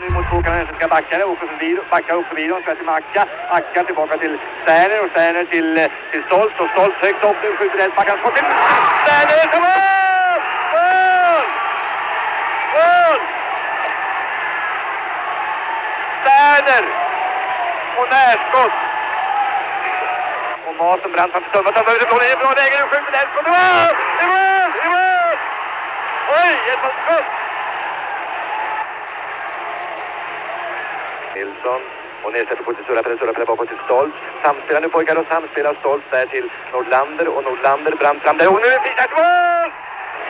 Nu mot två kanadensiska backar. Åker förbi, backar upp förbi dem. Ska till Macka. Macka tillbaka till Sterner och Sterner till, eh, till Stoltz. Och Stoltz högt upp nu. Skjuter rätt. Backar skott till Sterner. Mål! Mål! Mål! Sterner! Och närskott. Och Masen brann framför tummen. Tar utifrån. Det är bra läge. Nu skjuter den. Skott i mål! I mål! I mål! Oj, ett sånt skott! Nilsson. Och nedsätter på till Surapele, Surapele bakåt till Stoltz. Samspelar nu pojkar och samspelar Stoltz där till Nordlander och Nordlander brant fram där. Och nu är det fritt mål!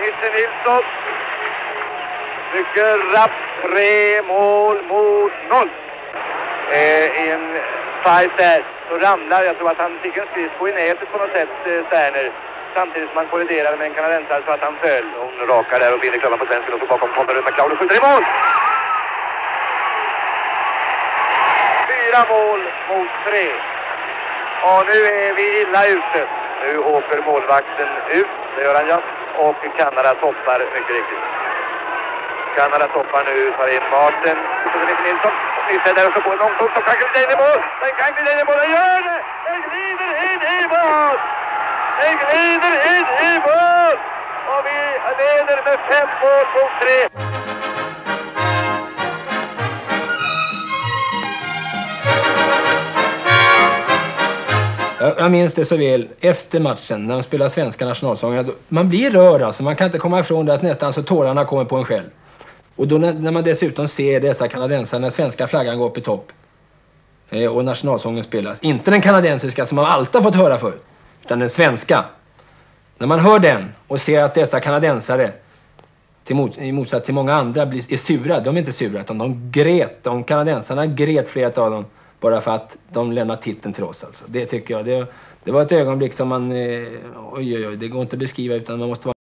Nisse Nilsson. Mycket rappt. Tre mål mot noll. Eh, I en fight där så ramlar, jag tror att han fick en skridsko i nätet på något sätt, eh, Sterner. Samtidigt som han kolliderade med en kanadensare så att han föll. Hon rakar där och binder klubban på svensken och så bakom kommer McLeod och skjuter i mål! Fyra mål mot tre. Och nu är vi illa ute. Nu åker målvakten ut, det gör han ja. Och Kanada toppar mycket riktigt. Kanada toppar nu, tar in Martin. Så Nilsson. Nisse där och så på en långpunkt och kan glida in i mål. Den kan glida in i mål, den gör det! Den glider in i mål! Den glider in i mål! Och vi leder med fem mål mot tre. Jag, minns det så väl efter matchen när de spelar svenska nationalsången. Man blir rörd alltså. Man kan inte komma ifrån det att nästan så tårarna kommer på en själv. Och då när, när man dessutom ser dessa kanadensare när svenska flaggan går upp i topp eh, och nationalsången spelas. Inte den kanadensiska som man alltid har fått höra förr, utan den svenska. När man hör den och ser att dessa kanadensare till mot, i motsats till många andra blir, är sura. De är inte sura utan de grät. De kanadensarna grät flera av dem bara för att de lämnar titeln till oss. Alltså. Det tycker jag. Det, det var ett ögonblick som man... Eh, oj, oj, oj. Det går inte att beskriva utan man måste vara